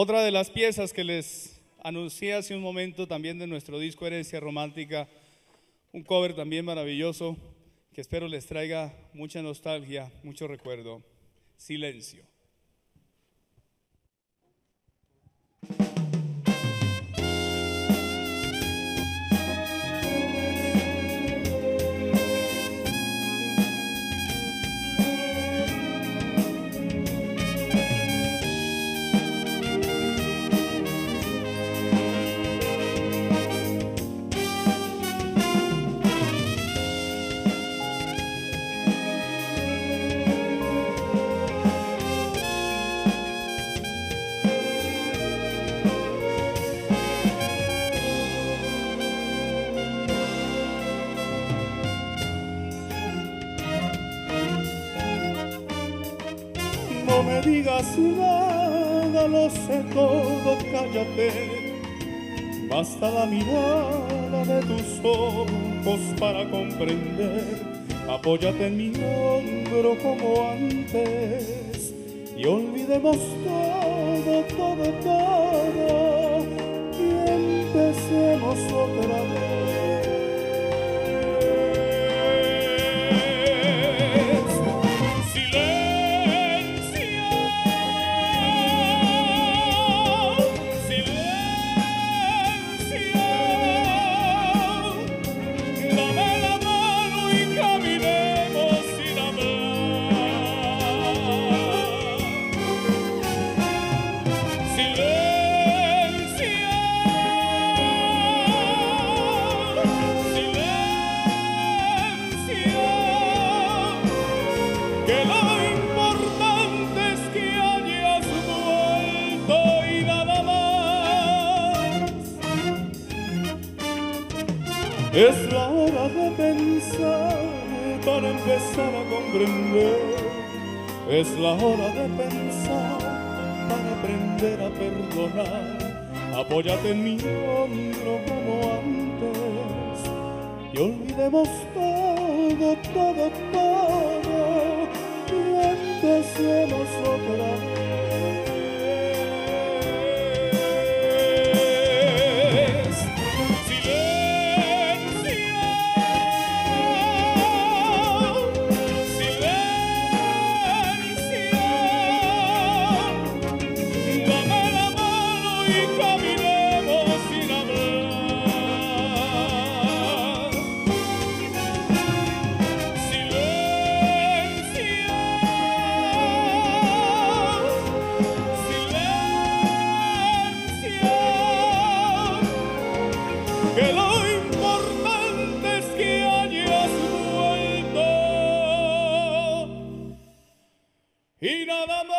Otra de las piezas que les anuncié hace un momento también de nuestro disco Herencia Romántica, un cover también maravilloso que espero les traiga mucha nostalgia, mucho recuerdo. Silencio. No me digas nada, lo sé todo, cállate. Basta la mirada de tus ojos para comprender. Apóyate en mi hombro como antes y olvidemos todo, todo, todo y empecemos otra vez. Es la hora de pensar para empezar a comprender. Es la hora de pensar para aprender a perdonar. Apóyate en mi hombro como antes y olvidemos todo, todo, todo y empecemos otra vez. que lo importante es que hayas vuelto y nada más.